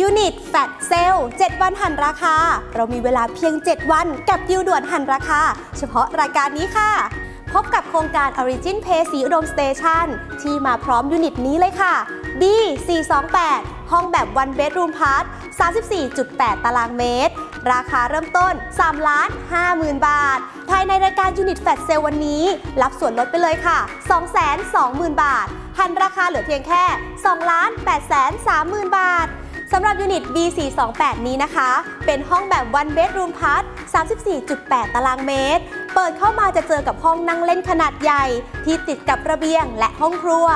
Unit Flash Sale 7วันหั่นราคา เรามีเวลาเพียง 7 วันกับดิวด่วนหั่นราคา เฉพาะรายการนี้ค่ะ พบกับโครงการ Origin Pay สีอุดมสเตชันที่มาพร้อมยูนิตนี้เลยค่ะ B 428 ห้องแบบ One Bedroom Plus 34.8 ตารางเมตร ราคาเริ่มต้น 3 ล้าน 50,000 บาท ภายในรายการ Unit Flash Sale วันนี้ รับส่วนลดไปเลยค่ะ 220,000 บาท หันราคาเหลือเพียงแค่2ล้าน830,000 บาท สำหรับยูนิต B428 นี้นะคะ เป็นห้องแบบ One Bedroom Part 34.8 ตารางเมตร เปิดเข้ามาจะเจอกับห้องนั่งเล่นขนาดใหญ่ ที่ติดกับระเบียงและห้องครัว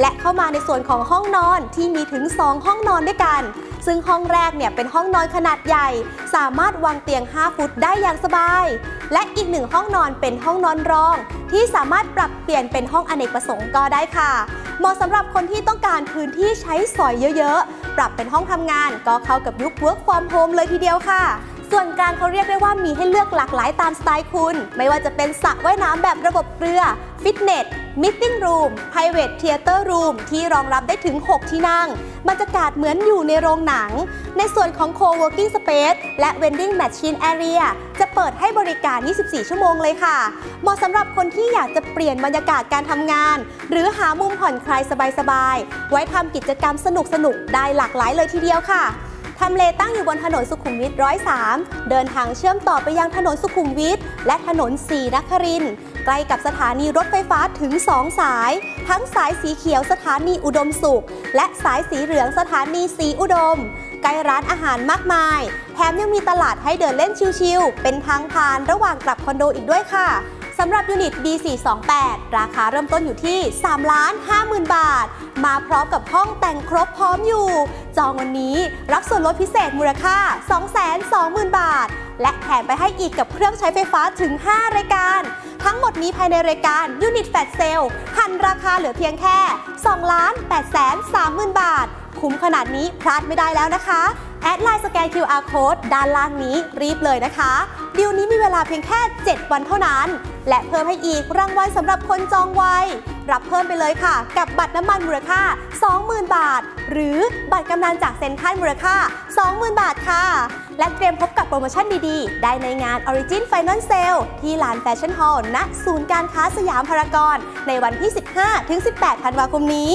และเข้ามาในส่วนของห้องนอนที่มีถึง 2 ห้องนอนด้วยกัน ซึ่งห้องแรกเนี่ยเป็นห้องนอนขนาดใหญ่ สามารถวางเตียง 5 ฟุตได้อย่างสบาย และอีกหนึ่งห้องนอนเป็นห้องนอนรอง ที่สามารถปรับเปลี่ยนเป็นห้องอเนกประสงค์ก็ได้ค่ะ เหมาะสำหรับคนที่ต้องการพื้นที่ใช้สอยเยอะๆ ปรับเป็นห้องทำงานก็เข้ากับยุค work from home เลยทีเดียวค่ะ ส่วนกลางเขาเรียกได้ว่ามีให้เลือกหลากหลายตามสไตล์คุณ ไม่ว่าจะเป็นสระว่ายน้ำแบบระบบเกลือ ฟิตเนสมิทติ้งรูม private theater room ที่รองรับได้ถึง 6 ที่นั่ง บรรยากาศเหมือนอยู่ในโรงหนัง ในส่วนของ co-working space และ vending machine area จะเปิดให้บริการ 24 ชั่วโมงเลยค่ะ เหมาะสำหรับคนที่อยากจะเปลี่ยนบรรยากาศการทำงาน หรือหามุมผ่อนคลายสบายๆ ไว้ทำกิจกรรมสนุกๆ ได้หลากหลายเลยทีเดียวค่ะ ทำเลตั้งอยู่บนถนนสุขุมวิท103 เดินทางเชื่อมต่อไปยังถนนสุขุมวิทและถนนสีนครินใกล้กับสถานีรถไฟฟ้าถึง 2 สาย ทั้งสายสีเขียวสถานีอุดมสุข และสายสีเหลืองสถานีสีอุดม ใกล้ร้านอาหารมากมาย แถมยังมีตลาดให้เดินเล่นชิลๆ เป็นทางผ่านระหว่างกลับคอนโดอีกด้วยค่ะสำหรับยูนิต B428 ราคาเริ่มต้นอยู่ที่ 3 ล้าน 50,000 บาท มาพร้อมกับห้องแต่งครบพร้อมอยู่ จองวันนี้รับส่วนลดพิเศษมูลค่า 220,000 บาท และแถมไปให้อีกกับเครื่องใช้ไฟฟ้าถึง 5 รายการ ทั้งหมดนี้ภายในรายการยูนิตแฟตเซลหันราคาเหลือเพียงแค่2ล้าน8 3 0 0 0 บาท คุ้มขนาดนี้พลาดไม่ได้แล้วนะคะ add Line สแกน QR Code ด้านล่างนี้รีบเลยนะคะดีลนี้มีเวลาเพียงแค่ 7 วันเท่านั้น และเพิ่มให้อีกรางวัลสำหรับคนจองไวรับเพิ่มไปเลยค่ะ กับบัตรน้ำมันมูลค่า 20,000 บาท หรือบัตรกำนัลจากเซ็นทรัลมูลค่า 20,000 บาทค่ะ และเตรียมพบกับโปรโมชั่นดีๆ ได้ในงาน Origin Final Sale ที่ลานแฟชั่นฮอลล์ณศูนย์การค้าสยามพารากอน ในวันที่ 15-18 ธันวาคมนี้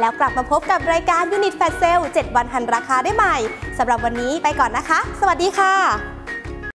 แล้วกลับมาพบกับรายการ Unit Fat Sale 7วันหันราคาได้ใหม่สำหรับวันนี้ไปก่อนนะคะ สวัสดีค่ะ